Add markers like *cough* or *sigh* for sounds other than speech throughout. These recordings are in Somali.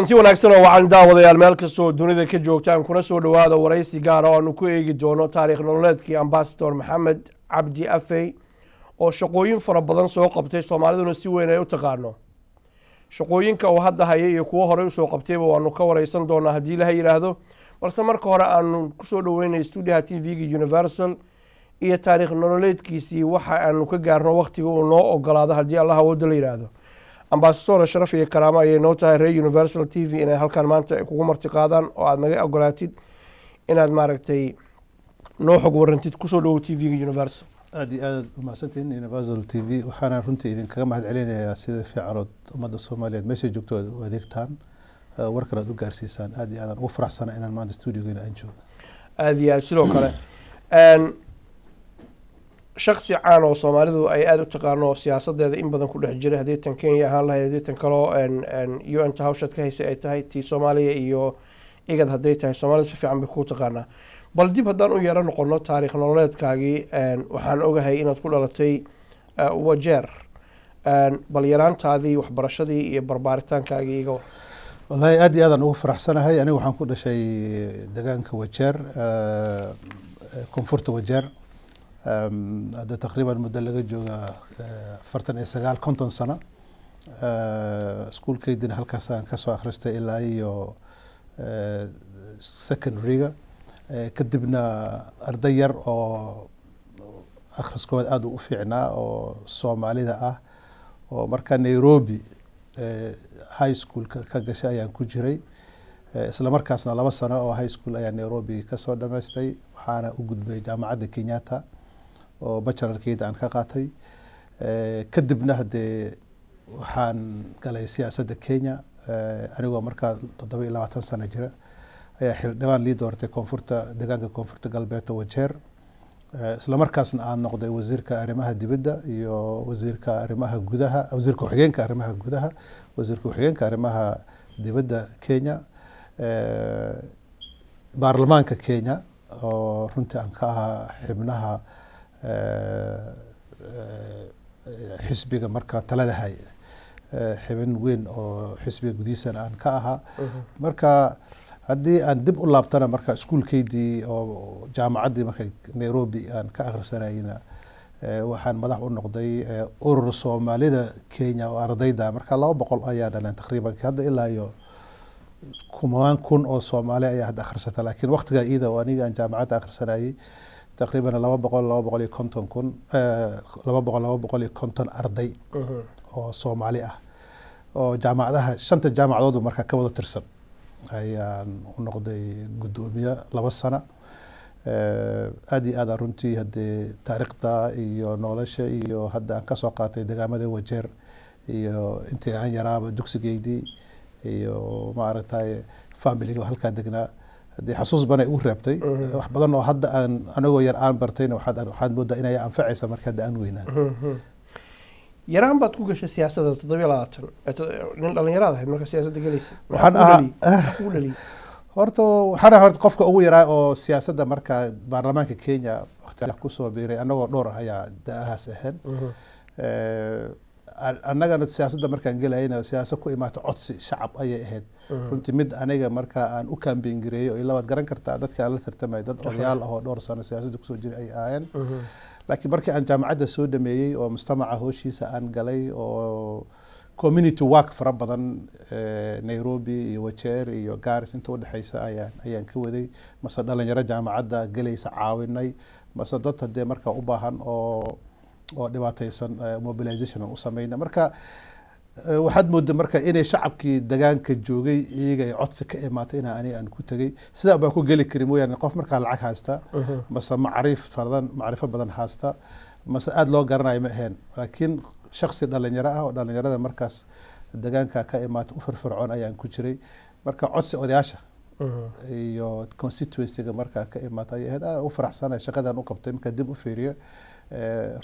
kulanti wanaagsan oo waxaan daawadayaal meel kastoo dunida ka joogtaan kuna soo dhowaada waraysi gaara oo aanu ku eegi doono taariikh nololeedkii ambasador maxamed cabdi afey oo shaqooyin fara badan soo qabtay soomaaliduna si weyn ay u taqaano. Shaqooyinka uu hadda haya iyo kuwo horey u soo qabtayba waanu ka wareysan doonaa haddii ilaha yidhaahdo balse marka hore aanu ku soo dhoweynay stuudiyaha t v-ga universal iyo taariikh nololeedkiisii waxa aanu ka gaarno wakhtiga uu noo ogolaado haddii allah awoodo la yidhaahdo ambasador sharaf iyo karaamo ayay noo tahay reer universal t v inay halkan maanta kugu marti qaadaan oo aada naga ogolaatid inaad maaragtay noo xog warantid ku soo dhowow t v-ga universal. Aada iyo aad umahadsantihin universal t v waxaana runtii idinkaga mahad celinayaa sida fiicanood ummadda soomaaliyeed meeshay joogto aad u adeegtaan warkan aad u gaarsiisaan. Aada iyo aadaan ugu faraxsana inaan maanta studiogeena aan joogo. Aada iyo aad sidoo kale shaksi caan oo soomaalidu ay aada u taqaano oo siyaasadeeda in badan ku dhex jiray haddii tan kenya ahaan lahayd haddii tan kaloo u n ta hawshaad ka haysay ay tahay tii soomaaliya iyo igad hadday tahay soomaalida si fiican bay kuu taqaanaa. Bal dib haddaan u yeero noqono taariikh nololeedkaagii waxaan ogahay inaad ku dhalatay wajeer bal yaraantaadii waxbarashadii iyo barbaaritaankaagiii iga war. Wallaahi aada iyo aadaan ugu faraxsanahay. Aniga waxaan ku dhashay degaanka wajeer koonfurta wajeer hadda taqriiban muddo laga jooga afartan iyo sagaal konton sano. Iskuolkeydina halkaasaan ka soo akhristay ilaa iyo secondaryga kadibna arday yar oo akhriskooda aada u fiicnaa oo soomaalida ah oo markaa nairobi high school ka gashay ayaan ku jiray. Isla markaasna laba sano oo high school ayaan nairobi ka soo dhamaystay waxaana u gudbay jaamacadda kenyatta oo bachelorkeeda aan ka qaatay. Kadibna haddee waxaan galay siyaasadda kenya. Anigoo markaa toddoba iyo labaatan sano jira ayaa xildhibaan lii doortay koonfurta deegaanka koonfurta galbeedta wajeer. Isla markaasna aan noqday wasiirka arrimaha dibadda iyo wasiirka arrimaha gudaha wasiirka ku-xigeenka arrimaha gudaha wasiirka ku-xigeenka arrimaha dibadda kenya. Baarlamaanka kenya oo runtii aan ka ahaa xibnaha xisbiga markaa talada hay xibin weyn oo xisbiga gudihiisana aan ka ahaa. Marka haddii aan dib u laabtana marka iskuolkeydii oo jaamacaddii marka nairobi aan ka akhrisanayna waxaan madax u noqday urur soomaalida kenya oo ardayda. Marka laba boqol ayaa dhaleen taqriiban. Hadda ilaa iyo kumaan kun oo soomaali ayaa hadda akhrisata. Laakiin waqtigaa iida oo aniga aan jaamacadda akhrisanayay taqriiban laba boqol laba boqol iyo konton kun laba boqol laba boqol iyo konton arday oo soomaali ah oo jaamacadaha shanta jaamacadoodba markaa ka wada tirsan ayaan u noqday guddoomiye laba sano aada iyo aadaan runtii haddee taariikhda iyo nolosha iyo hadda aan ka soo qaatay degaamada wajeer iyo intii aan yaraaba dugsigeydii iyo maaragtay familiga halkaa degnaa haddii xasuus badan ay ugu reebtay wax badan oo hadda aan anagoo yar aan bartayna waxaad moodaa inay anfacaysa marka hadda aan weynaan. Yaraan baad ku gashay siyaasadda toddobiyo labaatan. Nin dhalinyaraad ahayd marka siyaasadda gelaysa. Waxaan ahaa *laughs* horta waxaan ahaa qofka ugu yaraa oo siyaasadda marka baarlamaanka kenya waqti ku soo biiray annagoo dhowr ah ayaa da'ahaas ahayn annagana siyaasadda markaan gelayna siyaasad ku imaata codsi shacab ayay ahayd. Runtii mid aniga marka aan u kambeyn gareeyey oo ilaa waad garan kartaa dadka aan la tartamay dad odayaal ah oo dhowr sano siyaasadda ku soo jiray ay ahaayeen laakiin markii aan jaamacadda soo dhameeyey oo mujtamaca hooshiisa aan galay oo community work fara badan nairobi iyo wajeer iyo garis inta udhexeysa ayaan ayaan ka waday. Mase dhalinyaro jaamacadda gelaysa caawinay. Mase dad hadee marka u baahan oo oo dhibaateysan mobilization aan u sameyna marka waxaad mooda marka inay shacabkii degaanka joogay iyaga ay codsi ka imaatay inaa aniga aan ku tegay. Sidaa baan ku geli karin mooyaane qof markaa lacag haysta mase macriif faradan macrifo badan haysta mase aada loo garanayo ma ahayn. Laakiin shaksi dhalinyaro ah oo dhalinyarada markaas degaanka ka imaatay u firfircoon ayaan ku jiray. Marka codsi odayaasha iyo constituencyga markaa ka imaatay ayay ahayd aad u faraxsanay shaqadan u qabtay markaa dib u fiiriyo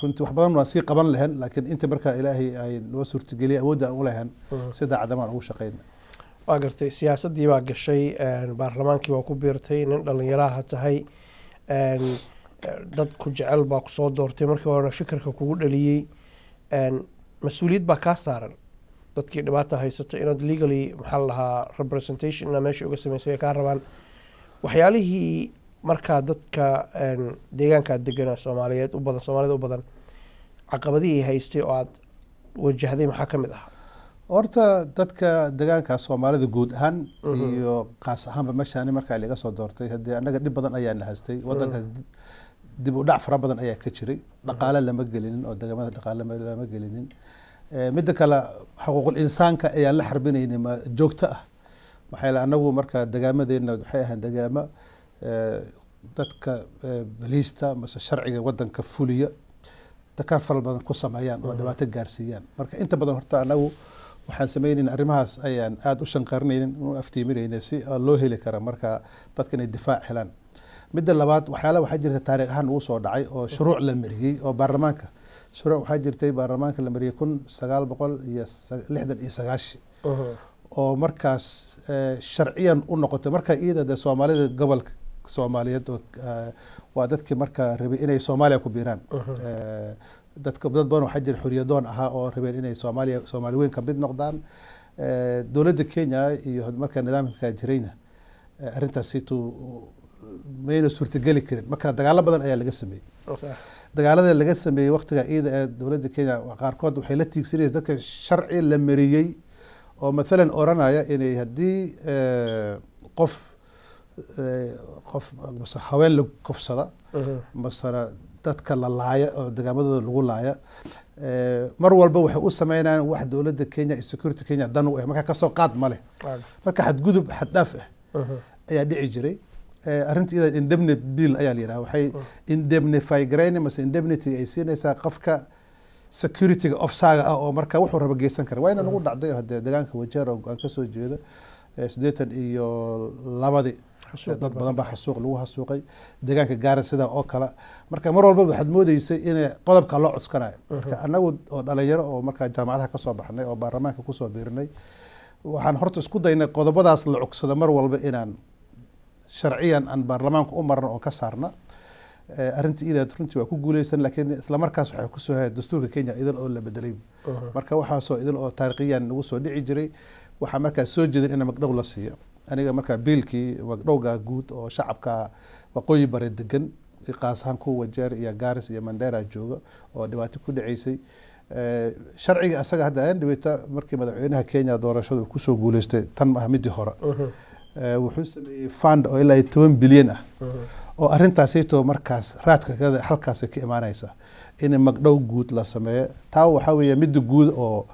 runtii wax badan waan sii qaban lahayn laakiin inta markaa ilaahay ay noo suurtageliya awoodda aan u lahayn sida cadamaan ugu shaqeyna waa gartay siyaasaddii baa gashay baarlamaankii waa ku biirtay nin dhalinyaraha tahay dad ku jecel baa ku soo doortay markii horena fikirka kugu dhaliyey mas'uuliyad baa kaa saaran. Dadkii dhibaata haysato inaad legally maxaa la lahaa representation inaad meesha uga samaysay ay kaa rabaan. Waxyaalihii markaa dadka een, deegaankaa degana soomaaliyeed u badan soomaalida u badan caqabadihii haystay oo aad wajahday maxaa ka mid ah? Horta dadka deegaanka soomaalida guud ahaan iyo qaas ahaanba meeshaani markaa laga soo doortay haddii annaga dhib badan ayaa na haystay wadankaas di- dib u dhac fara badan ayaa ka jiray. Dhaqaale lama gelinin oo deegaamada dhaqaale ma- lama gelinin. Midda kale xuquuqul insaanka ayaan la xarbinaynay joogto ah. Maxaa yeele annagu marka deegaamadeenna waxay ahaan deegaamo eh, dadka eh, baliista mase sharciga wadanka fuliya dakar fara badan ku sameeyaan oo dhibaato gaarsiiyaan. Marka inta badan horta annagu waxaan sameynayna arrimahaas ayaan aada u shanqarinaynin u aftiiminayna si oo loo heli kara marka dadka inay difaac helaan. Midda labaad waxyaala waxaa jirta taariikh ahaan ugu soo dhacay oo shuruuc la mariyey oo baarlamaanka. Shuruuc waxaa jirtay baarlamaanka la mariyey kun sagaal boqol iyo lixdan iyo sagaashi oo markaas eh, sharciyan u noqotay marka iyada dee soomaalida gobolka soomaaliyeed oo eh, waa dadkii markaa rabay inay soomaaliya ku biiraan. Eh, dadka dad badan waxaa jira xuriyadoon ahaa oo rabeen inay soomaaliya soomaali weyn ka mid noqdaan. Eh, dowladda kenya iyo marka nidaamka jirayna eh, arrintaasitu mayna suurtageli karin. Marka dagaalo badan ayaa laga sameeyey. Dagaalada laga sameeyey waqtiga ciida ee dowladda kenya qaarkood waxay la tiigsanaysa dadka sharci la mariyey oo mathalan oranaya inay haddii qof qof mase haween la kufsada masana dadka la laaya oo degaamadooda lagu laaya eh, mar walba waxay u sameynayaan wax dowladda kenya iyo security kenya dan u ah marka ka soo qaad ma leh. Marka xadgudub xaddhaaf ah ayaa dhici jiray. Eh, arrinta iyada indemnity bill ayaa la yidhaha. Waxay indemnify garayna mase indemnity ay siinaysaa qofka securityga ofsaaga ah oo marka wuxuu raba geysan kara waa ina nagu dhacday hadee deegaanka wajeer oo aan ka soo jeedo eh, siddeetan iyo Xasuuq dad badan baa xasuuq lagu xasuuqay deegaanka gaara sidaa oo kale. Marka mar walba waxaad moodeysay inay qodobka loo cuskanayo marka anagu oo dhalinyaro oo markaa jaamacadaha ka soo baxnay oo baarlamaanka ku soo biirnay waxaan horta isku daynay qodobadaas la cugsada mar walba inaan sharciyan aan baarlamaanka u marno oo ka saarna Eh, arrintii idaad runtii waa ku guuleysan laakiin isla markaas waxay ku soo hayd dastuurka kenya idil oo la bedelay marka waxaasoo idil oo taariikhiyan nagu soo dhici jiray waxaa markaas soo jeedin in magdhow la siiyo aniga markaa biilkii magdhowga guud oo shacabka waqooyi bare degan qaas ahaan kuwa wajeer iyo gaaris iyo mandera jooga oo dhibaato ku dhaceysay. Eh, sharciga asaga hadda aan dhaweyta markii madaxweynaha kenya doorashadu ku soo guuleystay tan maaha midii hore. Eh, wuxuu sameeyey fund oo ilaa toban bilyan ah. Oo arrintaasayto markaas raadka halkaasay ka imaanaysa in magdhow guud la sameeyo. Taa waxaa weeye midda guud oo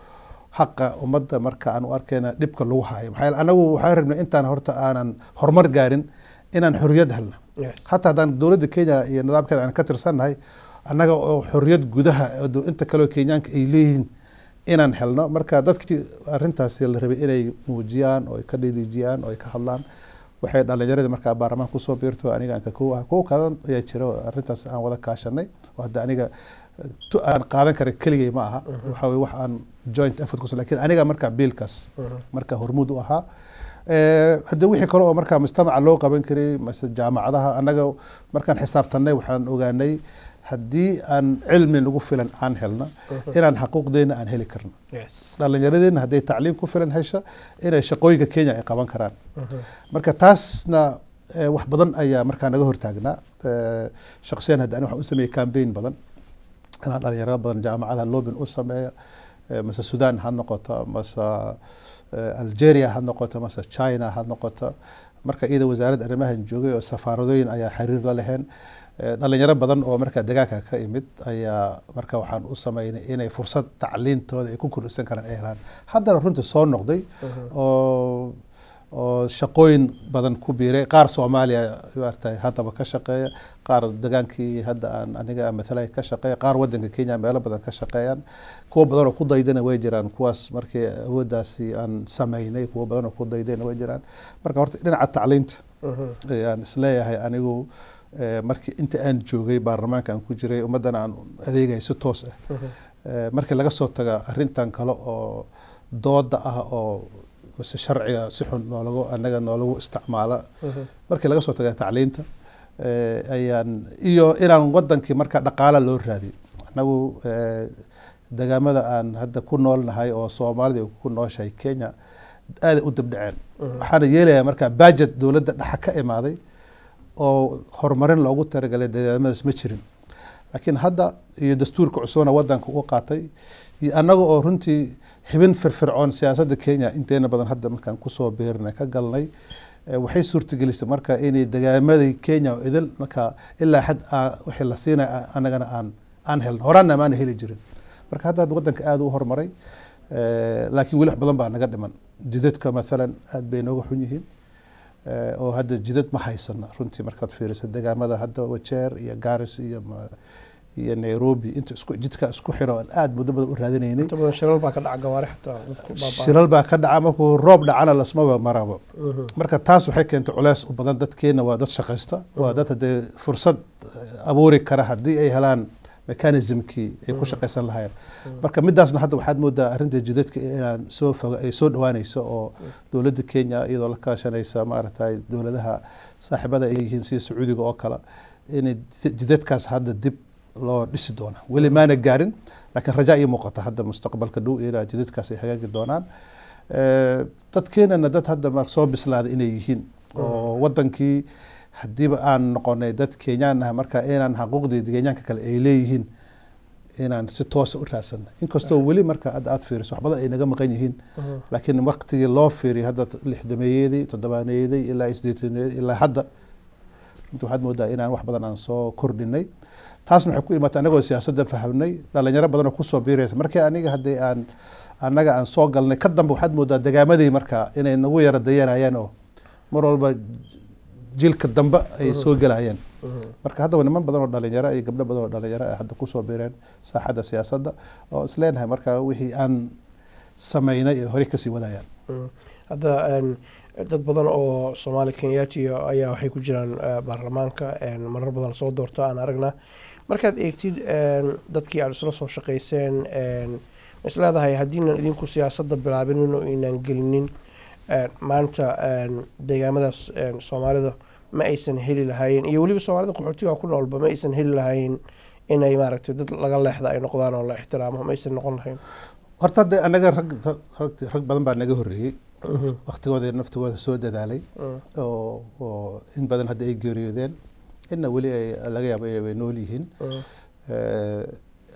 xaqa ummadda marka aan u arkayna dhibka lagu hayo maxaa anagu waxaan rabnay intaan horta aanan horumar gaarin inaan xorriyad helno. Hataa haddaan dowladda kenya iyo nidaamkeeda aan ka tirsannahay annaga oo xorriyad gudaha inta kaleo kenyaanka ay leeyihiin inaan helno. Marka dadkii arrintaasi la rabay inay muujiyaan oo ay ka dhilijiyaan oo ay ka hadlaan waxay dhalinyaradii markaa baarlamaanka ku soo biirto aniga aan ka kow ah kow kadan ayaa jira arrintaas aan wada kaashanay. Oo hadda aniga aan qaadan kara keligay ma aha. Waxa weye wax aan joint effort kus laakiin aniga markaa biilkaas marka hormuud u ahaa Eh, hadda wixii kale oo markaa mujtamaca loo qaban karay mase jaamacadaha annaga markaan xisaabtanay waxaan ogaanay haddii aan cilmi nagu filan aan helno inaan xaquuqdeena aan heli karno. Dhalinyaradeenna hadday tacliim ku filan hesho inay shaqooyinka kenya ay qaban karaan. Marka taasna eh, wax badan ayaa markaa naga hortaagnaa. Eh, shaksiyan hadda ani waxaan u sameeyey campaign badan inaan dhalinyaro badan jaamacadaha lobin u sameeyo Eh, mase sudan ha noqoto mase eh, algeria ha noqoto mase china ha noqoto. Marka iyada wasaaradda arrimahan joogay oo safaaradooyin ayaa xiriir la leheen Eh, dhalinyaro badan oo markaa deegaanka ka imid ayaa marka waxaan u sameynay inay fursad tacliintooda ay ku kordhisan karaan ay helaan. Haddana runtii soo noqday oo oo shaqooyin badan ku biiray qaar soomaaliya maaragtay haddaba ka shaqeeya. Qaar degaankii hadda aan aniga mathalay ka shaqeeya. Qaar wadanka kenya meelo badan ka shaqeeyaan. Kuwa badan oo ku daydana way jiraan. Kuwaas markii awooddaasi aan sameynay kuwa badan oo ku daydana way jiraan. Marka horta dhinaca tacliinta ayaan is leeyahay anigu markii inta aan joogay baarlamaanka aan ku jiray ummaddana aan adeegay si toos ah. Eh, markii laga soo taga arrintan kale oo dooda ah oo mase sharciga si xun noolagu annaga noolagu isticmaalo. Markii laga soo taga tacliinta eh, ayaan iyo inaan wadankii marka dhaqaala loo raadiyo annagu eh, degaamada aan hadda ku noolnahay oo soomaalida ku nooshahay kenya aaday u dabdhaceen. Waxaana yeelayaa markaa bajet dowladda dhexa ka imaaday oo horumarin loogu talagalay degaamadaas ma jirin. Laakiin hadda iyo dastuurka cusubna wadanka u qaatay iyo annaga oo runtii xibin firfircoon siyaasadda kenya inteena badan hadda markaan ku soo beerinay ka galnay waxay suurtagelisay marka inay degaamadii kenya oo idil marka ilaa xad wixii la siinay annagana aan aan helno horaanna maana heli jirin. Marka hadda wadanka aada u horumaray laakiin weli wax badan baa naga dhiman. Jidadka maalan aad bay nooga xun yihiin oo hadda jidad ma haysana runtii markaad fiiriso degaamada hadda wajeer iyo garis iyo iyo nairobi. Inta isku jidka isku xiro aan aada muddo badan u raadinaynay. Shilal baa ka dhaca markuu roob dhacana lasmaba marabo marka taas waxay keentay culeys u badan dadkeena waa dad shaqaysta. Waa dad hadee fursad abuuri kara haddii ay helaan mechanismkii ay ku shaqaysan lahaayeen. Marka midaasna hadda waxaad moodaa arrinta jidadka inaan soo foga ay soo dhawaanayso oo dowladda kenya iyadoo la kaashanaysa maaragtay dowladaha saaxiibada ay yihiin sida sacuudiga oo kale inay jidadkaas hadda dib loo dhisi doona. Weli maana gaarin laakiin raja ii muuqata hadda mustaqbalka dhow ilaa jidadkaas ay hagaagi doonaan. Dadkeenana dad hadda soo bislaaday inay yihiin. Oo wadankii haddiiba aan noqonay dad kenyaan ah marka inaan xaquuqdii kenyaanka kale ay leeyihiin inaan si toosa u raadsanna inkastoo weli marka hadda aad fiiriso wax badan ay naga maqan yihiin. Laakiin waqtigii loo fiiriyo hadda lixdameeyadii toddobaaneeyadii ilaa isdeetaneeyadii ilaa hadda runtii waxaad moodaa inaan wax badan aan soo kordhinay taasna waxay ku imaatay anagoo siyaasadda fahamnay dhalinyaro badan oo ku soo biiraysa. Markii aniga haddii aan annaga aan soo galnay ka dambe waxaad moodaa degaamadii marka inay nagu yara dayanayaan oo mar walba jiilka dambe ay soo gelayeen marka haddaba niman badan oo dhalinyaro iyo gabdho badan oo dhalinyaro ay hadda ku soo biireen saaxadda siyaasadda oo isleenahay marka wixii aan sameynay ay horey ka sii wadayaan. Hadda dad badan oo soomaali kenyaatiya ayaa waxay ku jiraan baarlamaanka marar badan la soo doorto. Aan aragnaa markaad eegtid dadkii aad isla soo shaqayseen ma is leedahay haddiinan idinku siyaasadda bilaabinin oo inaan gelinin maanta deegaamadaas soomaalida ma aysan heli lahaayeen iyo weliba soomaalida qaxootiga ku noolba ma aysan heli lahaayeen inay maaragtay dad laga leexda ay noqdaan oo la ixtiraamo ma aysan noqon lahayn. Horta hadde anaga rag rag badan baa naga horreeyey. Waktigooda iyo naftigooda soo dadaalay. Oo oo in badan hadda ay geeriyoodeen inna weli laga yaabo inay nool yihiin.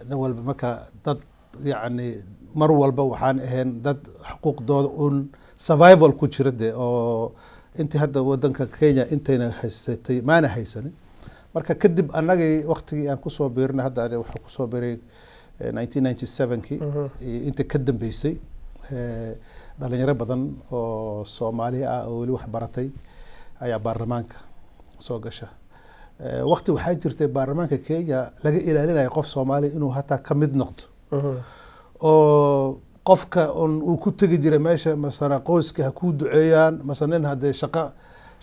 Nin walba marka dad yacni mar walba waxaan ahayn dad xuquuqdooda un survival ku jira de oo intii hadda wadanka kenya intayna haysatay maana haysanin marka kadib annagii waktigii aan ku soo biirinay hadda ani waxaa ku soo biiray nineteen ninety sevenkii inta ka dambeysay dhalinyaro badan oo soomaali ah oo weli wax baratay ayaa baarlamaanka soo gasha wakti waxaa jirtay baarlamaanka kenya laga ilaalinaya qof soomaaliya inuu hataa ka mid noqdo. Oo qofka un uu ku tegi jiray meesha masana qoyska ha kuu duceeyaan mase nin haddee shaqa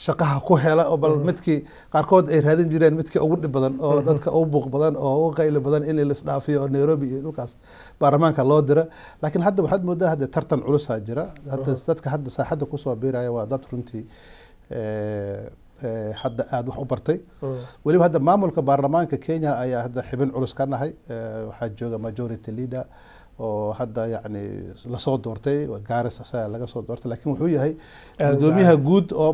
shaqaha ku hela oo bal midkii qaarkood ay raadin jireen midkii ugu dhib badan oo dadka ugu buuq badan oo ugu qayli badan in laisdhaafiyo oo nairobi iyo dhulkaas baarlamaanka loo dira laakiin hadda waxaad moodaa hadde tartan culusaa jira. Hadda dadka hadda saaxadda ku soo biiraya waa dad runtii hadda aada wax u bartay. Weliba hadda maamulka baarlamaanka kenya ayaa hadda xibin culus ka nahay. Waxaa jooga majority leader oo hadda yacni la soo doortay garis asaga laga soo doortay laakiin wuxuu yahay gudoomiyaha guud oo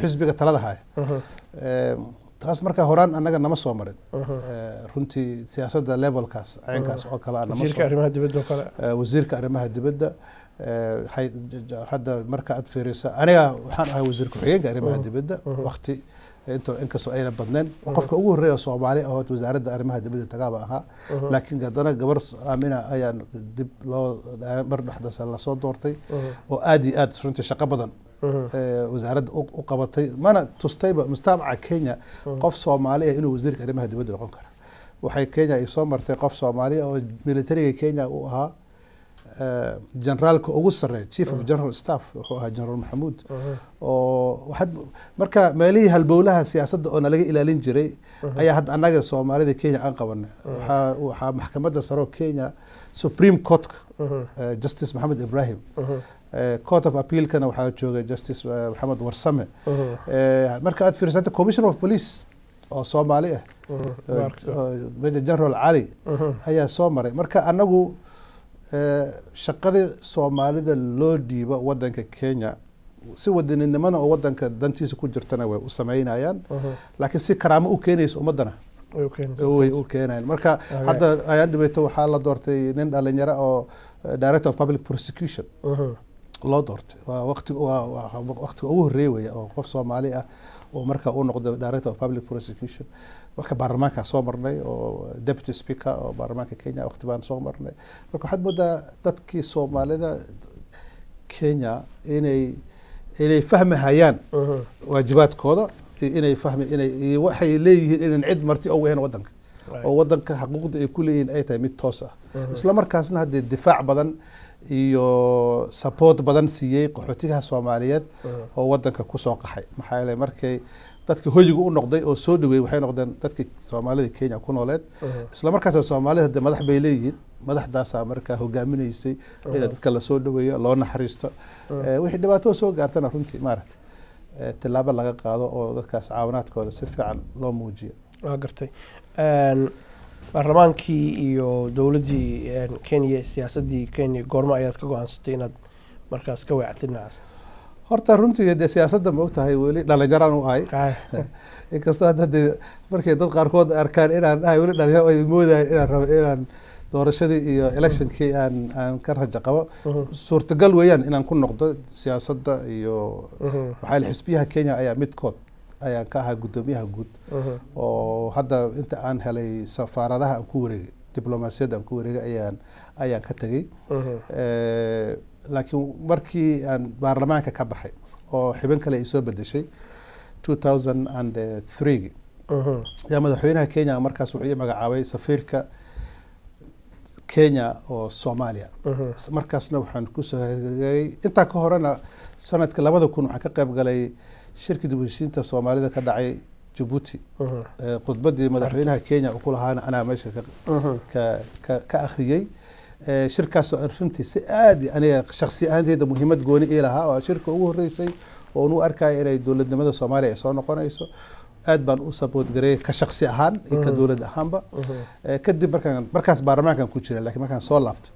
xisbiga talada haya. Taas marka horaan annaga nama soo marin. Runtii siyaasadda levelkaas caynkaas oo kale wasiirka arrimaha dibadda hadda marka aad fiirisa aniga waxaan ahay wasiir ku-xigeenka arrimaha dibadda. Wakti int inkastoo ayna badneen qofka ugu horreeya soomaali ahood wasaaradda arrimaha dibadda tagaaba ahaa. Laakiin haddana gabar aamina ayaan dib loo mar dhexdaas la soo doortay. Oo aad iyo aad runtii shaqo badan wasaaradda u qabatay. Mana tustayba mustaabaca kenya qof soomaali ah inuu wasiirka arrimaha dibadda noqon kara waxay kenya ay soo martay qof soomaaliya oo militariga kenya uu ahaa generaalka ugu sareeya chief of general staff wuxuu ahaa general maxamuud oo waxaad marka meelihii halbowlaha siyaasadda oo nalaga ilaalin jiray ayaa hadda annaga soomaalida kenya aan qabanay waxaa waxaa maxkamadda saroo kenya supreme courtka justice maxamed ibrahim. Court of appealkana waxaa jooga justice maxamed warsame. Marka aad fiiriso hadda commissioner of police oo soomaali ah major general cali ayaa soo maray. Marka anagu shaqadii soomaalida loo dhiibo wadanka kenya si wadaninimana oo wadanka dantiisa ku jirtana way u sameynayaan. Laakiin si karaamo u keenaysa ummadana way u keenayan marka hadda ayaan dhibayto waxaa la doortay nin dhalinyaro oo director of public prosecution. Loo doortay. Waa waqti waqtiga ugu horreey weya oo qof soomaali ah oo marka uu noqdo director of public prosecution. Marka baarlamaankaa soo marnay oo deputy speaker oo baarlamaanka kenya waqti baan soo marnay. Marka waxaad moodaa dadkii soomaalida kenya inay inay fahmahayaan waajibaadkooda inay fahmi inay waxay leeyihiin inaan cid marti ugu ahayn wadanka oo wadanka xaquuqda ay ku leeyihiin ay tahay mid toos ah. Isla markaasna haddee difaac badan iyo support badan siiyey qaxootigaha soomaaliyeed oo wadanka ku soo qaxay. Maxaa yeele markay dadka hoyiga u noqday oo soo dhaweeyey waxay noqdeen dadkii soomaalida kenya ku nooleed. Isla markaasna soomaalida de madax bay leeyihiin. Madaxdaasaa markaa hogaaminaysay in dadka la soo dhaweeyo loo naxariisto. Wixii dhibaato soo gaartana runtii maaragtay tilaabo laga qaado oo dadkaas caawinaadkooda si fiican loo muujiyo. Waa gartay baarlamaankii iyo dowladdii kenya siyaasaddii kenya goormo ayaad ka go'aansatay inaad markaas ka weecatay dhinacaas horta runtii dee siyaasadda ma ogtahay weli dhalinyaraan u ahay. *laughs* Inkastoo hadda dee markay dad qaarkood arkaan inaan ahay weli dhalinyaro ay moodayan inaan rabo inaan doorashadii iyo electionkii aan aan ka rajo qabo. Suurtagal weeyaan inaan ku noqdo siyaasadda iyo maxaa xisbiyaha kenya ayaa midkood ayaan ka ahaa guddoomiyaha guud. Oo hadda inta aan helay safaaradaha aan ku wareegay diblomaasiyadda aan ku wareegay ayaan ayaan ka tegey laakiin markii aan baarlamaanka ka baxay oo xibin kale ay soo bedeshay two thousand and three yaa madaxweynaha kenya markaas wuxuu ii magacaabay safiirka kenya oo soomaaliya. Markaasna waxaan ku soo hagagay intaa ka horena sanadka labada kun waxaan ka qayb galay shirkii dib heshiinta soomaalida ka dhacay jabuuti khudbadii madaxweynaha kenya uu ku lahaana anaa meesha ka akhriyey shirkaasoo aan runtii si aad aniga shaksi ahaanteyda muhiimad gooni ii lahaa waa shirka ugu horreysay oon u arkaya inay dowladnimada soomaaliya ay soo noqonayso aad baan u saboot gareeyay ka shaksi ahaan iyo ka dowlad ahaanba. Kadib markaan markaas baarlamaankan ku jira lakiin markaan soo laabtay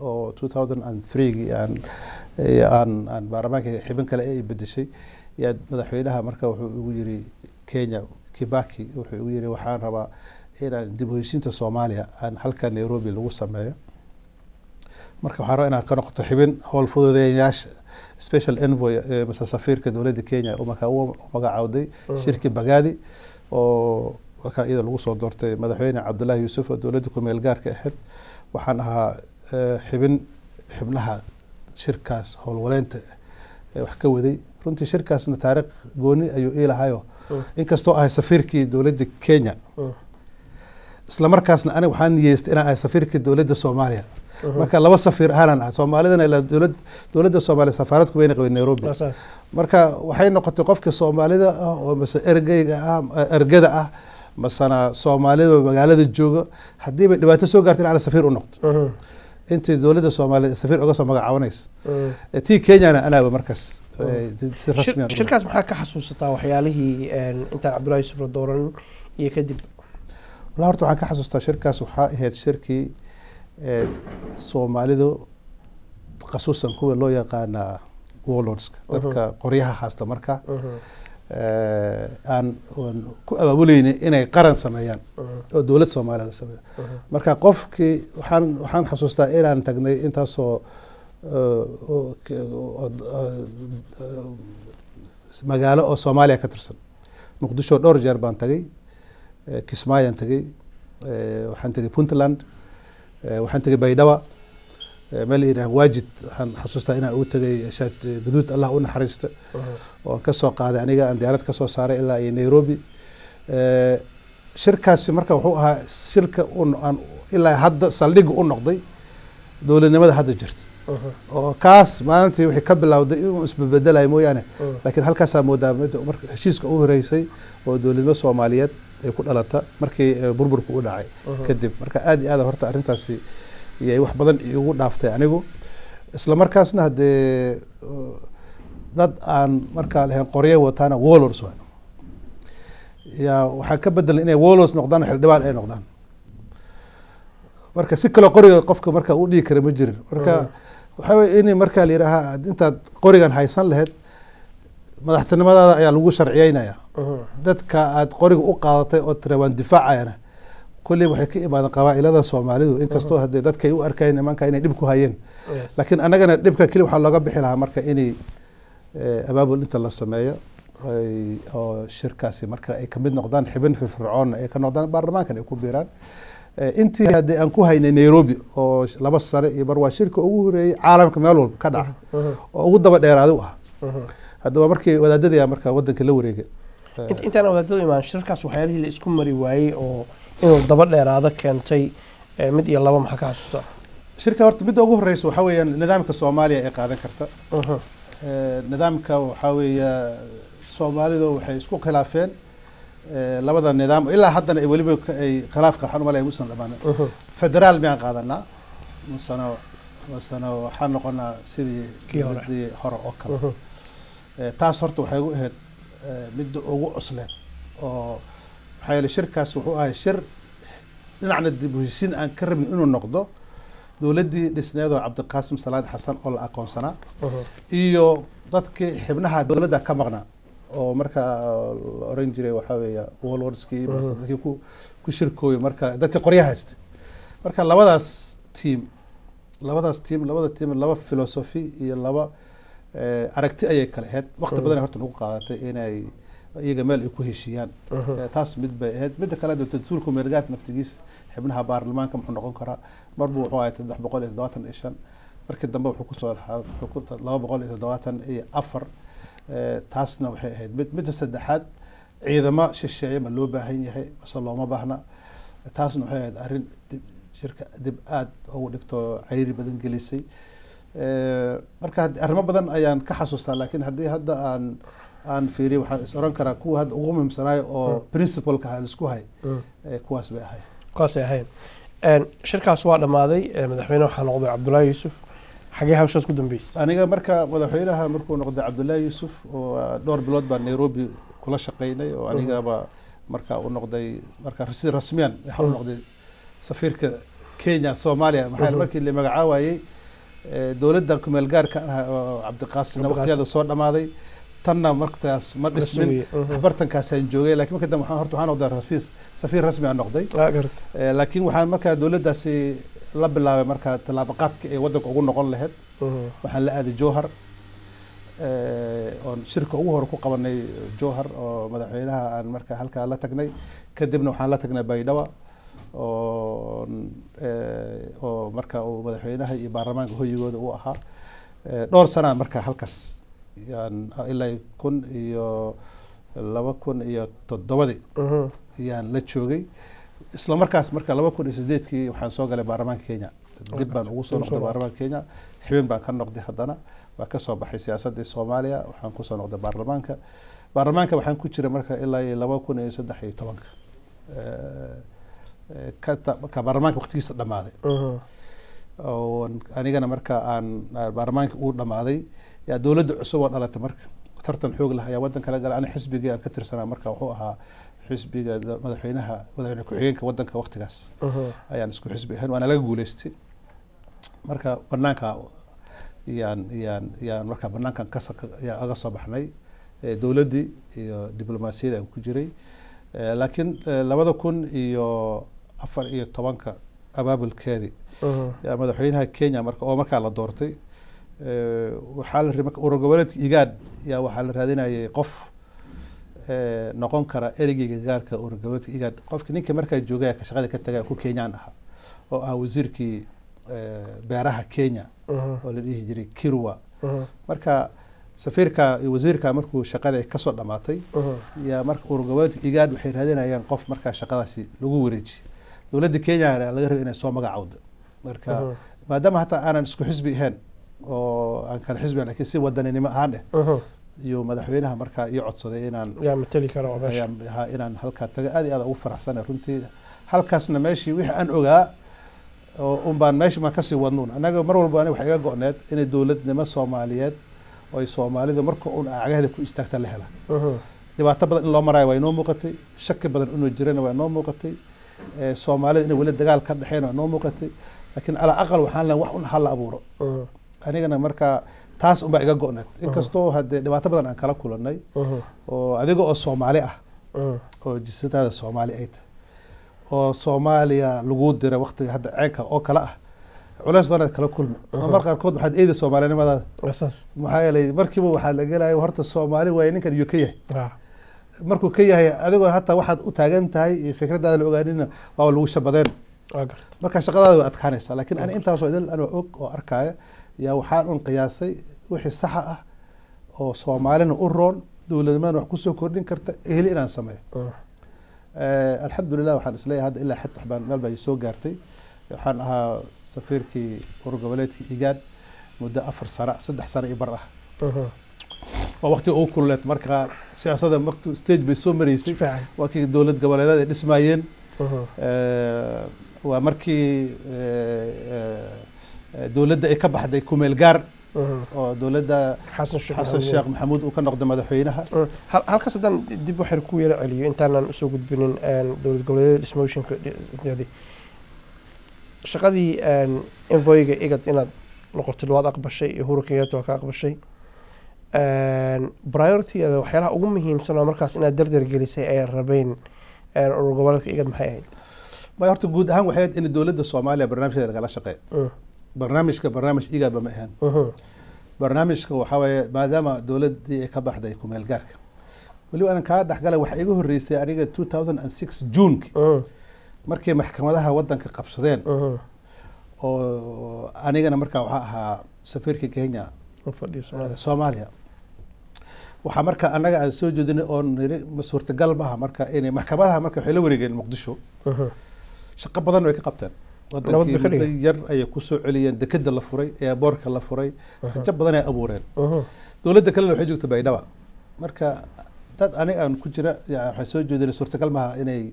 oo two thousand and threegii aan aan aan baarlamaanka xibin kale ay bedeshay yaa madaxweynaha marka wuxuu igu yiri kenya kibaki wuxuu igu yiri waxaan rabaa inaan dib u heshiinta soomaaliya aan halka nairobi lagu sameeyo. Marka waxaan rabaa inaan ka noqoto xibin howl fududeeyayaasha special envoy mase safiirka dowladda kenya markaa u magacaawday shirki bagaadi oo markaa iyada lagu soo doortay madaxweyne cabdullaahi yuusuf oo dowladda ku-meel gaarka ahayd. Waxaan ahaa xibin xibnaha shirkaas howlwaleynta wax ka waday. Runtii shirkaasna taariikh gooni ayuu ii lahayo inkastoo ahay safiirkii dowladda kenya. Isla markaasna aniga waxaan niyeystay inaan ahay safiirkii dowladda soomaaliya. Marka laba safiir ahaanan ahay soomaalidana ilaa dowlad dowladda soomaaliya safaaradku wayna qabay nairobi. Marka waxay noqotay qofka soomaalida ah oo mase ergeyga ah ergada ah masena soomaalida magaalada jooga haddii bay dhibaato soo gaarta in ana safiir u noqdo intii dowladda soomaaliya safiir uga soo magacaabanayso tii kenyana anaaba markaas. Si rasmi shirkaas maxaa ka xasuusataa waxyaalihii intaan cabdullahi yusuf la dooran iyo kadib? Wallah horta waxaan ka xasuustaa shirkaas. Waxaa ahayd shirkii soomaalidu khasuusan kuwa loo yaqaana warlordska dadka qoryaha haasta marka aan ku abaabuleyni inay qaran sameeyaan. Oo dowlad soomaaliya la sameeyo. Marka qofkii waxaan waxaan xasuustaa inaan tagnay intaasoo magaalo oo soomaaliya ka tirsan. Muqdisho dhowr jeer baan tagay kismaayaan tagay waxaan tagay puntland waxaan tagay baydhaba meel yidhaha waajid. Waxaan xasuustaa inaan ugu tagay shaad guduud allah u naxariista oo ka soo qaaday aniga aan diyaarad ka soo saaray ilaa iyo nairobi. Shirkaasi marka wuxuu ahaa shirka aan ilaa hadda saldhiga u noqday dowladnimada hadda jirta. Oo kaas maalintii wixii ka bilowday inuu isbebedelayo mooyaane. Laakiin halkaasaa moodaa marka heshiiska u horeysay oo dowladnimo soomaaliyeed ay ku dhalata markii burburku u dhacay kadib. Marka aada iyo aada horta arrintaasi iyay wax badan igu dhaaftay anigu. Isla markaasna haddee dad aan markaa lahayn qorye wataana warlords waa yaa waxaa ka bedelan inay wolos noqdaan xildhibaan ay noqdaan. Marka si kaloo qoriga qofka marka u dhigi kara ma jirin. Marka waxaa weye in marka la yidhaahaa intaad qorigan haysan lahayd madaxtinimadaada ayaa lagu sharciyeynaya. Dadka aad qoriga u qaadatay oo tira waan difaacayana kolley waxay ka imaadeen qabaa'ilada soomaalidu inkastoo haddee dadka ay u arkayeen nimanka inay dhib ku hayeen. Laakiin annagana dhibka keli waxaa looga bixi lahaa marka inay abaabul inta la sameeyo oo shirkaasi marka ay ka mid noqdaan xibin firfircoonna ay ka noqdaan baarlamaankan ay ku biiraan. Intii haddii aan ku haynay nairobi oo laba sano iyo bar waa shirka ugu horeeyey caalamka meel walba ka dhaca oo ugu daba dheeraada u ah hadda waa markii wadaadadii marka wadanka la wareegay. Intaan wadaadadu imaan shirkaas waxyaalihii la isku mari waayey oo inuu daba dheeraado keentay mid iyo laba maxaa ka xasuusta shirka horta midda ugu horeysa waxaa weeyaan nidaamka soomaaliya ay qaadan karta nidaamka waxaa weeya soomaalidu waxay isku khilaafeen labada nidaam ilaa haddana weliba ay khilaafka waxaan umalaya musan dhamaanin federaal miyaan qaadanaa? Masano masano waxaan noqonaa sidii dii hore. oo kale. Taas horta waxay u ahayd midda ugu cusleed oo maxaa yeele shirkaas wuxuu ahay shir dhinacna dib u aan ka rabin inuu noqdo dowladdii dhisneed oo cabdiqaasim salaad xasan oo la aqoonsanaa iyo dadkii xibnaha dowladda ka maqnaa oo markaa la oran jiray waxaa weeya walwarskii dadkii ku ku shirkooyay marka dadkii qorya haystay. Marka labadaas tiam labadaas tiam labada tiam laba philosophy iyo laba aragti ayay kale ahayd. Waqti badan horta nagu qaadatay inay iyaga meel ay ku heshiiyaan. Taas mid bay ahayd. Midda kale dastuurka meergaarka naftigiisa xibnaha baarlamaanka muxuu noqon karaa? Marbu wuxuu ahay saddex boqol iyo toddobaatan iyo shan. Markii dambe wuxuu ku soo laba boqol iyo toddobaatan iyo afar. Taasna waxay ahayd mid midda saddexaad ciidamo shisheeye ma loo baahan yahay mase looma baahna. Taasna waxay ahayd arrin dib shirka dib aada ugu dhigto cariiri badan gelisay. Marka arrimo badan ayaan ka xasuustaa laakiin haddii hadda aan aan fiiriyo waxaan is oran karaa kuwa hadda ugu muhiimsanaayo oo principalka ha la isku hay kuwaas bay ahayd kuwaasay ahayd. Shirkaas waa dhammaaday madaxweyne waxaa noqday cabdullaahi yuusuf. Xagee hawshaas ku dambeysay? Aniga marka madaxweynaha markuu noqday cabdullaahi yuusuf oo dhowr bilood baa nairobi kula shaqeynay oo anigaba marka u noqday marka si rasmiyan waxaa u noqday safiirka kenya soomaaliya. Maxaa markii la magacaabayey dowladda kumeel gaarka ah cabdiqaasimna waqtigeeda soo dhammaaday tanna markaas ma dhismin bartankaasaan joogay laakiin marka dambe horta waxaan noqday rafiis safiir rasmi aan noqday. Laakiin waxaan markaa dowladdaasi la bilaabay markaa tallaabaqaadka ee waddanka ugu noqon lahayd waxaan la aaday jowhar oon shirka ugu hore ku qabanay jowhar oo madaxweynaha aan markaa halkaa la tagnay. Kadibna waxaan la tagnay baydhaba oo oo marka uu madaxweynaha iyo baarlamaanka hoyigooda u ahaa. Dhowr sanaa marka halkaas ilaa kun iyo laba kun iyo toddobadii yaan la joogay. Isla markaas marka laba kun iyo sideedkii waxaan soo galay baarlamaanka kenya. Dib baan ugu soo noqday baarlamaanka kenya. Xibin baan ka noqday haddana. Waa ka soo baxay siyaasaddii soomaaliya waxaan ku soo noqday baarlamaanka. Baarlamaanka waxaan ku jiray marka ilaa iyo laba kun iyo saddex iyo tobanka. Ka baarlamaanka waqtigiisa dhammaaday. Oo anigana marka aan baarlamaanka uu dhammaaday yaa dowladda cusub oo dhalatay marka. Tartan xoog lah ayaa waddan kala galay. Ani xisbigii aan ka tirsanaa marka wuxuu ahaa xisbiga madaxweynaha madaxweyne ku-xigeenka waddanka waqtigaas. Ayaan isku xisbi ahayn waana laga guuleystay. Marka banaanka yaan yaan yaan marka banaankan kasayaan aga soo baxnay dowladdii iyo diblomaasiyadda aan ku jiray. Laakiin labada kun iyo afar iyo tobanka abaabulkeedii yaa madaxweynaha kenya marka oo markaa la doortay waxaa la urur goboleedka igaad yaa waxaa la raadinayay qof noqon kara ereygiga gaarka urur goboleedka igaad qofki ninka markaa joogaya ka shaqada ka tagaya ku kenyaan ahaa oo ah wasiirkii beeraha kenya. Oo la dhihi jiray kirwa. Marka safiirka iyo wasiirka markuu shaqada ka soo dhamaatay yaa marka urur goboleedka igaad waxay raadinayaan qof markaa shaqadaasi lagu wareejiy dowladda kenya laga rabay inay soo magacawdo marka maadaama hataa aanan isku xisbi ahayn oo aan kala xisbi laakiin si wadaninimo ahaan eh iyo madaxweynaha markaa ii codsaday inaan inaan halkaa taga aad iyo aad ugu faraxsana runtii halkaasna meeshii wixii aan ogaa oo un baan meesha maan ka sii wadnuun. Annaga mar walba aniga waxaa iga go-need inay dowladnimo soomaaliyeed oy soomaalidu marka un acagaheeda ku istaagta la hela. Dhibaato badan in loo maraayo waa inoo muuqatay shaki badan inuu jirana waa inoo muuqatay soomaalida inay weli dagaal ka dhexeen waa inoo muuqatay laakiin calaa aqal waxaan leeyahay wax un hala abuuro. Mhm. anigana marka taas unbaa iga go-need inkastoo haddee dhibaato badan aan kala kulanay Mhm. oo adiga oo soomaali ah oo jinsiyadaada soomaali ay tahay oo soomaaliya lagu dira waktiga hadda ceenka oo kale ah culeys baanaad kala kulmi mar qaarkood waxaad eedi soomaalinimadaada maxaa yeelay markiiba waxaa la gelaya horta soomaali waaye ninkan ka yahay. Ah. Markuu ka yahay adigoo hataa waxaad u taagan tahay iyo fikradaada la ogaanina waaba lagu shabadeen. Waa marka shaqadaada way adkaanaysaa laakiin ani intaasoo idil anoo og oo arkaya yaa waxaan un qiyaasay wixii saxa ah oo soomaalina u roon dowladnimada wax ku soo kordhin karta ehli inaan sameeyo. Eh, alxamdulilah waxaan is leeyahay hadda ilaa xad waxbaan meel baa soo gaartay. Waxaan ahaa safiirkii urur goboleedkii igaad muddo afar sano saddex sano iyo bar ah. Waa waqtiga ugu kululeed marka siyaasada waqti stage bay soo mareysay waa kii dowlad goboleedyada ay dhismaayeen Mhm. Eh, waa markii eh, eh, dowladda ay ka baxday kumeel gaar Mhm. oo dowladda xasan sheekh xasan maxamuud. sheekh maxamuud uu ka noqday madaxweynaha. Hal- halkaas haddaan dib waxyar ku yara celiyo intaanan u soo gudbinin dowlad goboleedyada dhismooshinka shaqadii envoyga igad inaad noqotid waad aqbashay uhuru kenyatta waa ka aqbashay priorityada waxyaalaha ugu muhiimsan oo markaas inaad dardar gelisay ay rabeen een, urur goboleedka igad maxay ahayd ma horta guud ahaan waxay ahayd in dowladda soomaaliya barnaamijkeeda lagala shaqeeyo Mhm. barnaamijka barnaamij igaaba ma ahaan Mhm. barnaamijka waxaa weeye maadaama dowladdii ay ka baxday kumeel gaarka weliba aanan kaa dhexgalay waxaa iga horreysay aniga 2006 juunki Mhm. markay maxkamadaha waddanka qabsadeen Mhm. oo anigana markaa waxaa ahaa safiirka kenya Soomaaliya. Waxaa marka annaga aan soo jeedinay oo niri suurtagal maaha marka inay maxkamadaha marka waxay la wareegeen muqdisho. Mhm. shaqo badan way ka qabteen. Wadankii muddo yar ayay ku soo celiyeen dekeda la furay eeboorka la furay. Rajo badan ay abuureen. Mhm. dowladda kalena waxay joogta baydhaba. Marka dad aniga aan ku jira yaa waxaa soo jeedinay suurtagal maaha inay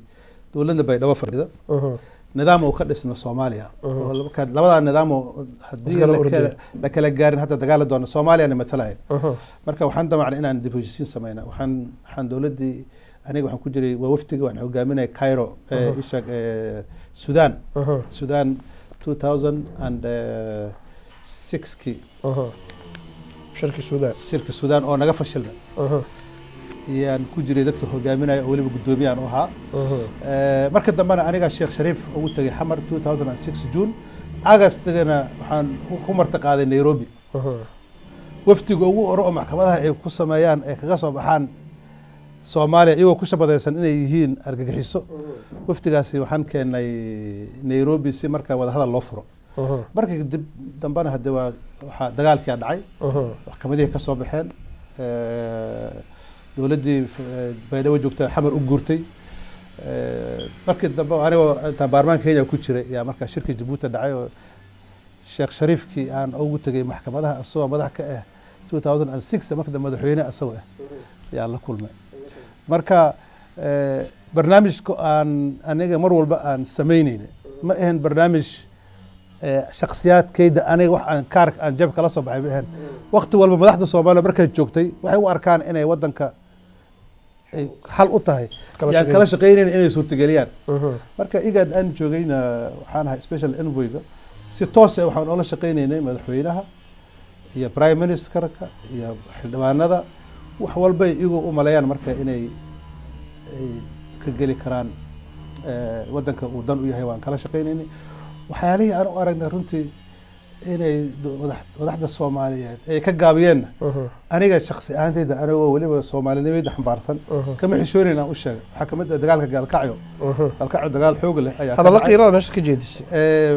dowladda baydhabo fadhido. Nidaam uu ka dhisno soomaaliya. Oo marka labadaa nidaam oo haddii Iskala la kala- la kala gaarin hadda dagaali doono soomaaliyana matalaya Mhm. marka waxaan damacnay inaan dib heshisiin sameyna waxaan waxaan dowladdii aniga waxaan ku jiray waa wafdiga waxaan hogaaminaya cairo Mhm. isha sudan. Sudan 2000 and sixkii Mhm. shirki suudaan shirka sudan oo naga fashilmay Ayaan ku jiray dadka hogaaminaya oo weliba guddoomiyaan u ahaa. Eh, marka dambena aniga sheekh shariif ugu tegay xamar 2006 june agastagana waxaan ku- marti qaaday nairobi. Wafdiga ugu oro oo maxkamadaha ay ku sameeyaan ay kaga soo baxaan soomaaliya iyagoo ku shabadaysan inay yihiin argagixiso. Wafdigaasi waxaan keenay nairobi si marka wadahadal loo furo. Markii dib dambena hadde waa waxaa dagaalkia dhacay. Maxkamadihii ka soo baxeen. Eh, dowladdii eh, baydhabo joogta xamar u guurtay. Eh, markii dambe anigoo intaan baarlamaanka kenya ku jiray yaa markaa shirkii jabuuti dhacay oo sheekh shariifkii aan ugu tegay maxkamadaha isagoo madax ka ah 2006 marka dambe madaxweyne isagoo ah yaan la kulmay. Marka barnaamijka aan aniga mar walba aan samaynayna ma ahan barnaamij shakhsiyaadkayda aniga wax aan kaar aan jab kala soo baxay ma ahan. Waqti walba madaxda soomaaliya markay joogtay waxay u arkaan inay wadanka ay xal u tahay. Yaan kala shaqaynayna inay suurtageliyaan. Mhm. marka igaad aan joogayna waxaan ahay special envoyga. Si toos ah waxaan oola shaqaynaynay madaxweynaha iyo prime ministerka iyo xildhibaanada. Wax walbay iyagoo u maleeyaan marka inay ay ka geli karaan eh, wadanka uu dan u yahay waan kala shaqaynaynay waxyaalihii aan u aragnay runtii inay madaxda soomaaliyeed ay ka gaabiyeenna Mhm. aniga shaksi ahaantayda anigoo weliba soomaalinimayda xambaarsan Mhm. kama xishoonayn aan u sheegay. Waxaa ka mid ah dagaalka gaalkacyo. Mhm. gaalkacyo dagaal xoog leh ayaa ka hadalla dhacay. qiirada meesha ka jeedisay? Eh,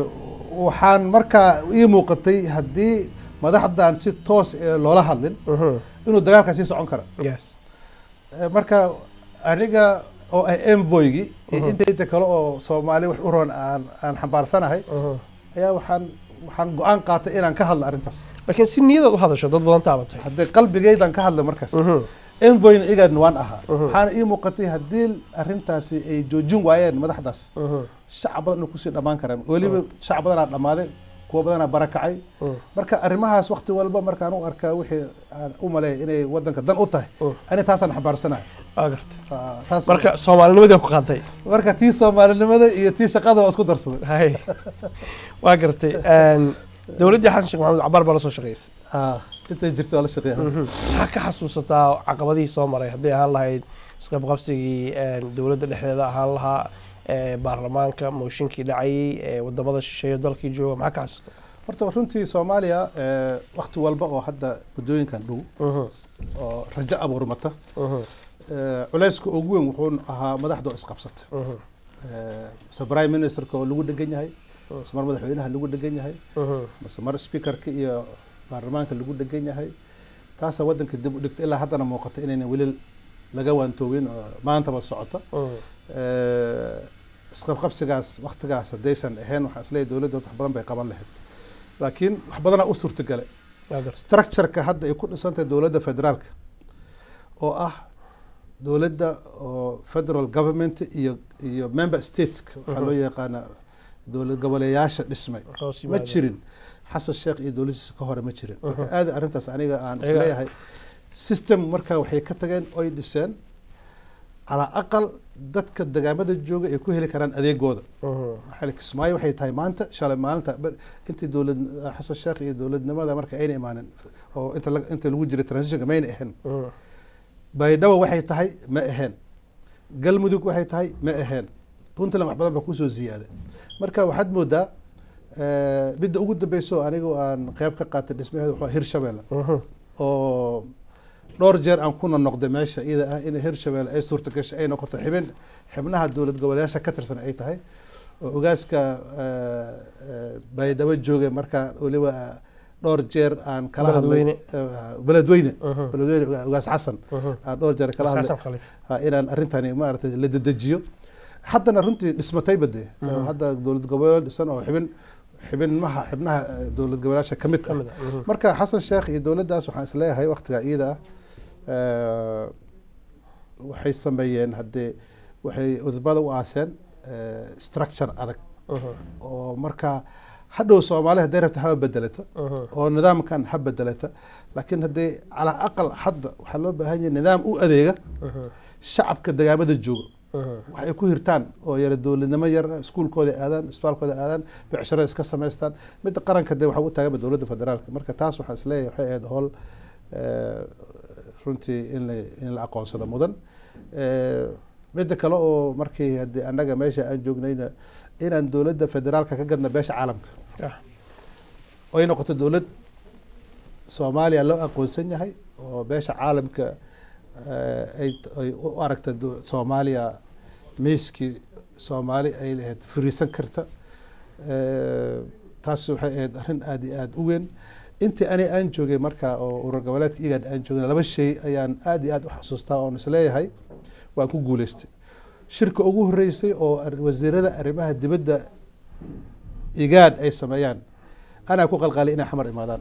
waxaan markaa ii muuqatay haddii madaxdan si toos eh, loola hadlin inuu dagaalka sii socon kara Eh, marka aniga oo ah envoygii iyo intayda kale oo soomaali wax u roon aan aan xambaarsanahay ayaa waxaan waxaan go'aan qaatay inaan ka hadlo arrintaas. Laakiin si niyadaad u hadasho dad badan taabatay haddii qalbigaydan ka hadla markaas. Envoyna igaadna waan ahaa. Waxaana ii muuqatay haddii arrintaasi ay joojin waayeen madaxdaas. Shacab badan inuu ku sii dhammaan karaan. Weliba shacab badanaa dhammaaday kuwa badanaa barakacay. Marka arrimahaas wakti walba markaan u arkaa wixii aan u maleeya inay wadanka dan u tahay. Ani taasaan xambaarsanahay marka soomaalinimadii ku qaatay marka tii soomaalinimada iyo tii shaqada waa isku darsaday waa gartay dowladdii xasan sheekh maxamed cabaar baa la soo shaqeysay intay jirto waa la shaqeeya. Maxaa ka xasuusataa caqabadihii soo maray. Hadday ahaan lahayd isqabqabsigii dowladda dhexdeeda ahaan lahaa ee, baarlamaanka mooshinkii dhacayay ee, waddamada shisheeye dalkii jooga maxaa ka xasuusta horta runtii soomaaliya waqti walba oo hadda guddooyinkan dhow oo rajo abuurmata eh, culayska ugu weyn wuxuu ahaa madaxda oo isqabsata Eh, mise prime ministerka oo lagu dhegan yahay mise mar madaxweynaha lagu dhegan yahay mise mar speakerka iyo baarlamaanka lagu dhegan yahay. Taasaa wadanka dib u dhigta ilaa haddana muuqata inayna weli laga waantoobin oo maantaba socota. Eh, isqabqabsigaas waqtigaas haddaysan ahayn waxaan is leeyahay dowladda wax badan bay qaban lahayd. Laakiin wax badanaa u suurtagalay. Structureka hadda ay ku dhisantahay dowladda federaalka oo ah dowladda oo federal government iyo iyo member stateska waxaa loo yaqaana dowlad goboleeyaasha dhismay. Ma jirin. Xasan sheekh iyo dowladdiisa ka hore ma jirin. Marka aad arrintaas aniga aan is leeyahay system marka waxay ka tageen oy dhiseen calaa aqal dadka degaamada jooga ay ku heli karaan adeegooda. Mhm. xali kismaayo waxay tahay maanta shalay maalinta intii dowlad xasan sheekh iyo dowladnimada marka ayna imaanin oo inta inta lagu jiray transitionka mayna ahayn. Baydhabo waxay tahay ma ahayn galmudug waxay tahay ma ahayn puntland wax badan baa ku soo ziyaaday marka waxaad moodaa eh, midda ugu dambeyso anigu aan qeyb ka qaatay dhismaheeda waa hirshabelle Mhm. oo dhowr jeer aan kuna noqday meesha iyada ah in hirshabelle ay suurta gashay ay noqoto xibin. Xibnaha dowlad goboleyaasha ka tirsan ay tahay. Oo ogaaska eh, eh, baydhabo joogay markaa weliba dhowr jeer aan kala hadlay Beledweyne. eh, beledweyne beledweyne oga- ogaas xasan. Mhm. aan dhowr jeer kala hadlay. Ha, inaan arrintani maaragtay la dedejiyo. Haddana runtii dhismatay bade Mhm. hadda dowlad goboleed dhisan oo xibin xibinmaha xibnaha eh, dowlad goboleyaasha ka mid ah. Ah. Marka xasan sheekh iyo dowladdaas waxaan is leeyahay waqtiga iyada ah eh, waxay sameeyeen haddee waxay udbada u aaseen eh, structure adag. Oo marka hadhow soomaali hadday rabta haba bedelata oo nidaamkan ha bedelata laakiin haddee calaa aqal hadda waxaa loo baahan yahay nidaam u adeega shacabka degaamada jooga. Wax ay ku hirtaan oo yara dowladnimo yar iskuulkooda aadaan isbitaalkooda aadaan becsharo iska samaystaan. Midda qaranka dee waxa u taaganba dowladda federaalka. Marka taas waxaan is leeyahay waxay ahayd howl eh, runtii in la in la aqoonsado mudan. Eh, midda kale oo markii haddii annaga meesha aan joognayna inaan dowladda federaalka ka gadna beesha caalamka ay noqoto dowlad soomaaliya loo aqoonsan yahay oo beesha caalamka eh, ay ay u aragta soomaaliya miiskii soomaali ay lahayd firiisan karta. Eh, taas waxay ahayd arrin aada iyo aada u weyn. Intii ani aan joogay marka oo urur goboleedka igaad aan joogay laba shay ayaan aada iyo aada u xasuustaa oon is leeyahay waan ku guuleystay. Shirka ugu horreysay oo wasiirada arrimaha dibadda igaad ay sameeyaan. Anaa ku qalqaalay inay xamar imaadaan.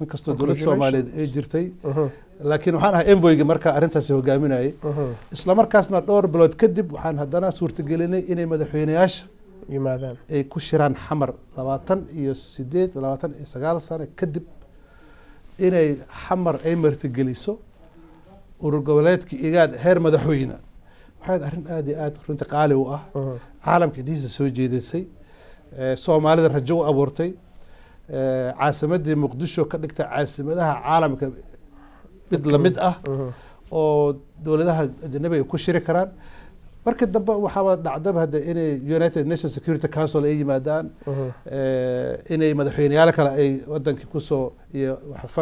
Inkastoo dowladda soomaaliyeed ay jirtay. Mhm. laakiin waxaan ahaa envoyga marka arrintaasi hogaaminayay Mhm. isla markaasna dhowr bilood kadib waxaan haddana suurtagelinay inay madaxweyneyaasha ay ku shiraan xamar labaatan iyo sideed labaatan iyo sagaal sano kadib inay xamar ay martigeliso urur goboleedka igaad heer madaxweyne. Waxay arrin aada iyo aada runtii qaali u ah. Mhm. caalamka indhihiisa soo jeedisay soomaalida rajo u abuurtay caasimadii muqdisho ka dhigtay caasimadaha caalamka mid la mid ah Mhm. oo dowladaha ajanabi ay ku shiri karaan. Markii dambe waxaaba dhacdaba hadde inay united nations security council ay yimaadaan eh, inay madaxweyneyaal kale ay wadankii ku soo iyo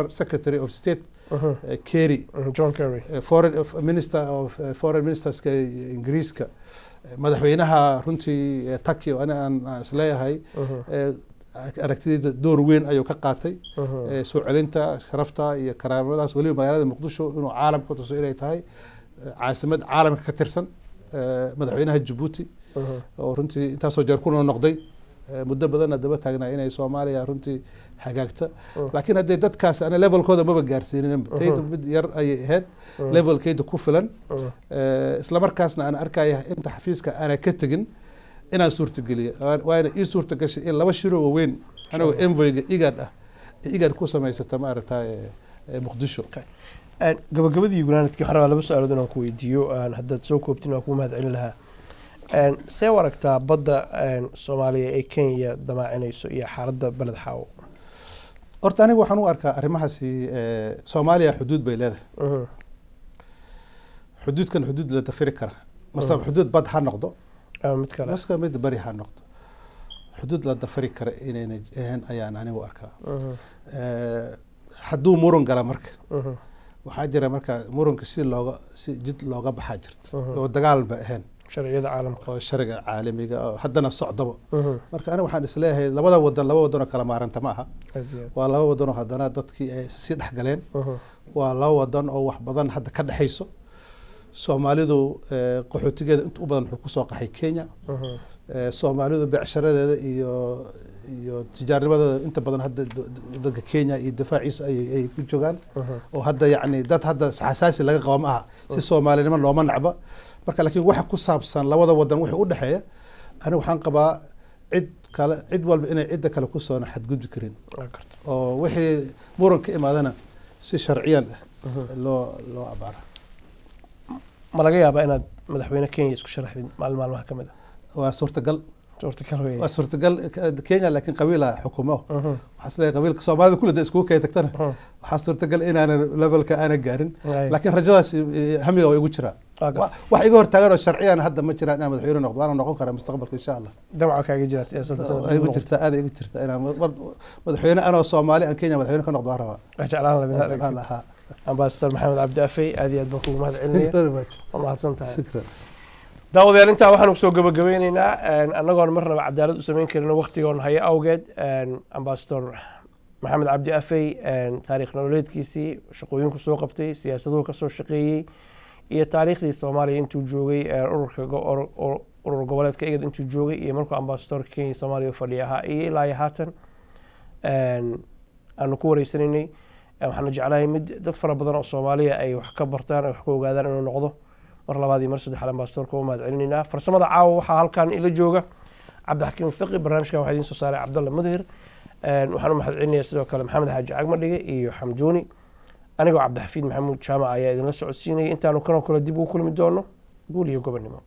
secretary of state eh, kerry. John Kerry. Foreign minister of foreign ministerska ingiriiska madaxweynaha runtii turkey oo ani aan is leeyahay eh, aragtidayda door weyn ayuu ka qaatay. Eh, soo celinta sharafta iyo karaamadaas weliba magaalada muqdisho inuu caalamka tuso inay tahay caasimad caalamka ka tirsan madaxweynaha jabuuti Mhm. oo runtii intaasoo jeer kuna noqday muddo badanna daba taagnaa inay soomaaliya runtii hagaagta Mhm. laakiin haddee dadkaas ana levelkooda maba gaarsiinin tayda mid yar ayay ahayd. Mhm. levelkeyda ku filan. Eh, isla markaasna aan arkaya inta xafiiska aana ka tegin inaan suurtageliyo. Waa- waana ii suurta gashay in laba shiro waaweyn anagoo envoyga igad ah ee igad ku samaysata maaragta muqdisho. Gabagabadii waxaan rabaa laba su'aalood inaan ku weydiiyo. Haddaad soo koobtin waan kuu mahad celin lahaa see u aragtaa badda soomaaliya ee kenya damaacinayso iyo xaaladda beled xaawo horta aniga waxaan u arkaa arrimahaasi soomaaliya xuduud bay leedahay. Xuduudkan xuduud la dafiri kara. Mase xuduud bad ha noqdo. Mid kale. Maska mid beri ha noqdo. Xuduud la dafiri kara inayna ahayn ayaan anigu arkaa. Hadduu muran gala marka. Waxaa jira marka muranka si looga si jid looga baxaa jirta. Oo dagaal ba ahayn sharciyada caalamka. Oo sharciga caalamiga oo haddana socdaba marka aniga waxaan is leeyahay labada wadan laba wadan oo kala maaranta ma aha. Waa laba wadan oo haddana dadkii ay si dhex galeen. Waa laba wadan oo wax badan hadda ka dhexayso. Soomaalidu qaxootigeeda inta u badan wuxuu ku soo qaxay kenya. Soomaalidu becsharadeeda iyo iyo tijaarnimadeeda inta badan hadda wadanka kenya iyo difaaciisa ay ku joogaan. Oo hadda yacni dad hadda xasaasi laga qabo ma aha. Si soomaalinimo looma nacba marka laakiin waxa ku saabsan labada wadan wixii u dhexeeya aniga waxaan qabaa cid kale cid walba inay cidda kale kusoona xadgudbi karin. Oo wixii muran ka imaadana si sharciyan ah loo loo abaara ma laga yaabaa inaad madaxweyne kenya isku sharaxdid maalin maalmaha ka mid a waa suurtagal. Waa suurtagal. Kenya laakiin qabiila xukumo. Waxaa is leeyahay qabiilka soomaalida kulli da iskugu kay tagtana waxaa suurtagal inaanan levelka aanan gaarin. Laakiin rajadaas hamiga waa igu jiraa wax iga hortaagan oo sharciyan hadda ma jiraan inaan madaxweyne noqdo waana noqon karaa mustaqbalka insha allah. Damca kaaga jira siyaasadda igu jirtaa igu jirtaa inaan madaxweyne anoo soomaali aan kenya madaxweyne ka noqdo waan rabaa. Jeclaan lahaa ambasador maxamed cabdi afey aad iyo aad baan kugu mahad celinaya waa mahadsan tahay daawadayaal intaa waxaan ku soo gabagabeyneynaa annagoon marnaba cadaalad u samayn karin waktigoon hayo awgeed ambasador maxamed cabdi afey taarikh nololeedkiisii shaqooyinku soo qabtay siyaasaduhu ka soo shaqeeyey iyo taariikhdii soomaaliya intuu joogay ururka urur goboleedka igad intuu joogay iyo markuu ambasador kenya soomaaliya fadhiya ahaa iyo ilaa haatan aanu ku wareysanaynay waxaana jeclahay mid dad fara badan oo soomaaliya ay wax ka bartaan ay wax ka ogaadaan inuu noqdo. Mar labaad iyo mar saddexaad ambasadorka u mahad celinaynaa farsamada caawa waxaa halkan ila jooga. Cabdixakiim fiqi barnaamijkan waxaa idiin soo saaray cabdalla mudhir. Waxaan u mahad celinayaa sidoo kale maxamed xaaji cagmadhige iyo xamduuni anigoo cabdixafiid maxamuud jaamac ayaa idinla socodsiinaya intaanu kanoo kale dib ugu kulmi doono guul iyo gobonnimo